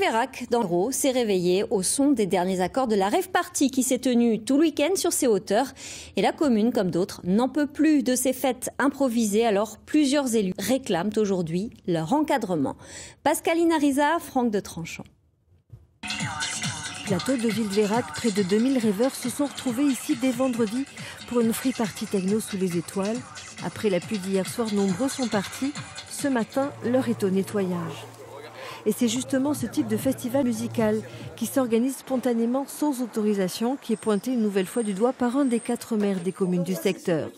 Vérac, dans l'Hérault, s'est réveillé au son des derniers accords de la rêve party qui s'est tenue tout le week-end sur ses hauteurs. Et la commune, comme d'autres, n'en peut plus de ces fêtes improvisées. Alors, plusieurs élus réclament aujourd'hui leur encadrement. Pascaline Ariza, Franck de Tranchant. Plateau de Villeverac, près de 2000 rêveurs se sont retrouvés ici dès vendredi pour une free party techno sous les étoiles. Après la pluie d'hier soir, nombreux sont partis. Ce matin, l'heure est au nettoyage. Et c'est justement ce type de festival musical qui s'organise spontanément sans autorisation qui est pointé une nouvelle fois du doigt par un des quatre maires des communes du secteur.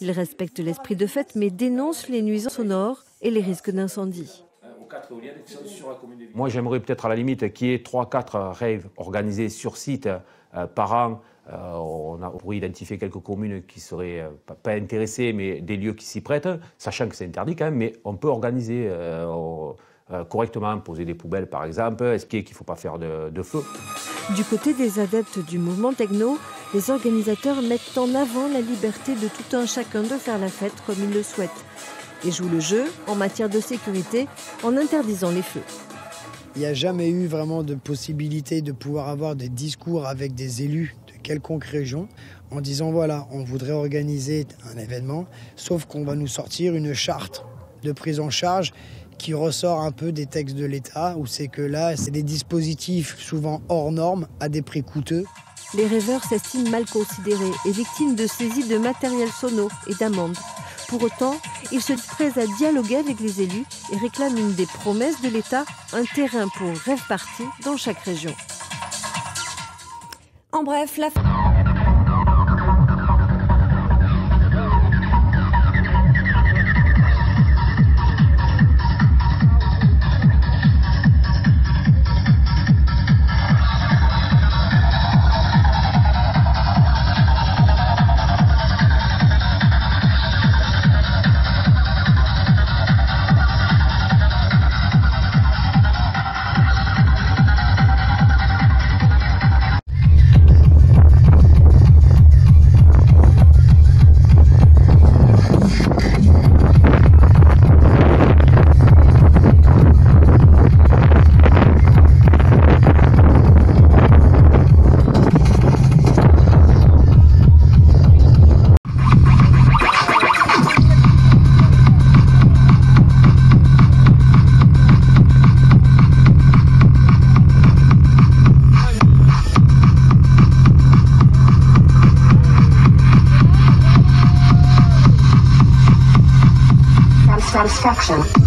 Il respecte l'esprit de fête mais dénonce les nuisances sonores et les risques d'incendie. Moi, j'aimerais peut-être à la limite qu'il y ait 3-4 rêves organisés sur site euh, par an. Euh, on, a, pourrait identifier quelques communes qui seraient euh, pas, intéressées, mais des lieux qui s'y prêtent, sachant que c'est interdit quand même, mais on peut organiser. Correctement, poser des poubelles par exemple, expliquer qu'il ne faut pas faire de, feu? Du côté des adeptes du mouvement techno, les organisateurs mettent en avant la liberté de tout un chacun de faire la fête comme il le souhaite et jouent le jeu en matière de sécurité en interdisant les feux. Il n'y a jamais eu vraiment de possibilité de pouvoir avoir des discours avec des élus de quelconque région en disant voilà, on voudrait organiser un événement, sauf qu'on va nous sortir une charte de prise en charge qui ressort un peu des textes de l'État, où c'est que là, c'est des dispositifs souvent hors normes, à des prix coûteux. Les rêveurs s'estiment mal considérés et victimes de saisies de matériel sono et d'amendes. Pour autant, ils se disent à dialoguer avec les élus et réclament une des promesses de l'État, un terrain pour rêve party dans chaque région. En bref, la section.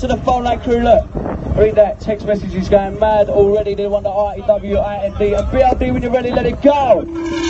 To the phone line crew, look. Read that text message is going mad already. They want the REW, IND, and BRB when you're ready, let it go.